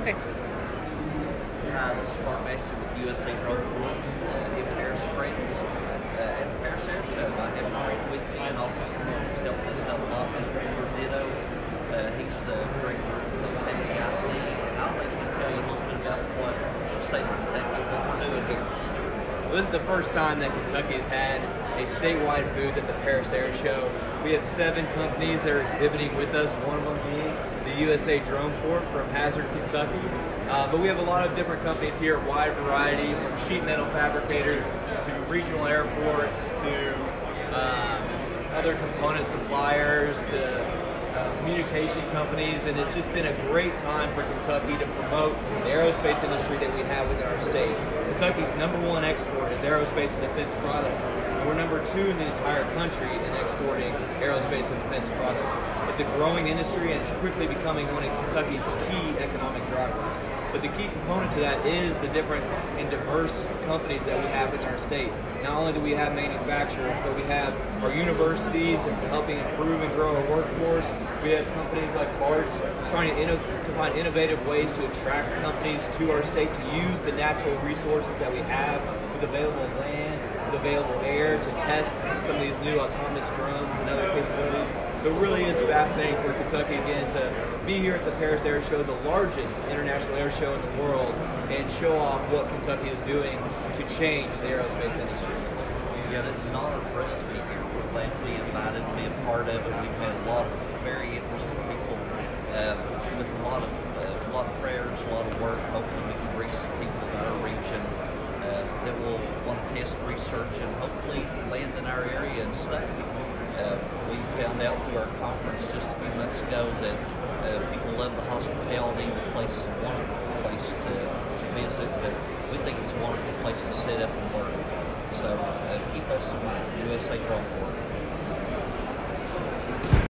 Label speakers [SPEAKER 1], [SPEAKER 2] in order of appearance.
[SPEAKER 1] Okay.
[SPEAKER 2] Is Mark Mason with USA Drone Port uh, in Paris, France. Uh, Paris Air Show, I have friend with me and also someone who's helped us out a lot, Mr. Ditto. Uh, he's the director of KAIC, and I'll let him tell you a little bit about what the state of Kentucky, what we're doing here.
[SPEAKER 3] This is the first time that Kentucky has had a statewide booth at the Paris Air Show. We have seven companies that are exhibiting with us, one of them being the USA Drone Port from Hazard, Kentucky. Uh, but we have a lot of different companies here, a wide variety from sheet metal fabricators to regional airports to um, other component suppliers to communication companies, and it's just been a great time for Kentucky to promote the aerospace industry that we have within our state. Kentucky's number one export is aerospace and defense products. We're number two in the entire country in exporting aerospace and defense products. It's a growing industry and it's quickly becoming one of Kentucky's key economic drivers. But the key component to that is the different and diverse companies that we have in our state. Not only do we have manufacturers, but we have our universities helping improve and grow our workforce. We companies like BARTS trying to, to find innovative ways to attract companies to our state to use the natural resources that we have with available land, with available air to test some of these new autonomous drones and other capabilities. So it really is fascinating for Kentucky again to be here at the Paris Air Show, the largest international air show in the world, and show off what Kentucky is doing to change the aerospace industry.
[SPEAKER 2] Yeah, it's an honor for us to be here. We're to be a part of it. We've had a lot of very interesting people uh, with a lot of uh, a lot of prayers, a lot of work. Hopefully, we can reach some people in our region uh, that will want to test research and hopefully land in our area and stay. Uh, we found out through our conference just a few months ago that uh, people love the hospitality. The place is a wonderful place to, to visit, but we think it's a wonderful place to set up and work. So uh, keep us in mind, USA Drone Port.